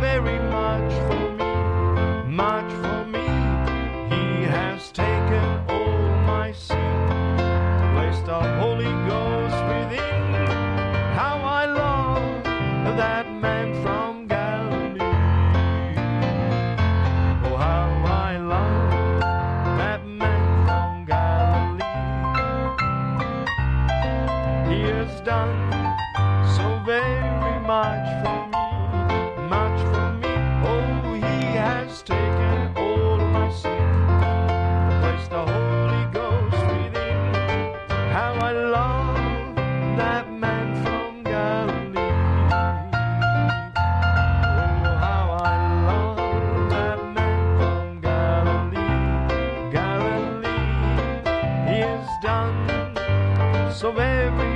very much for me, much for me. He has taken all my sin, placed the Holy Ghost within. How I love that man from Galilee. Oh, how I love that man from Galilee. He has done so very much for love that man from Galilee. Oh, how I love that man from Galilee, Galilee. He has done so very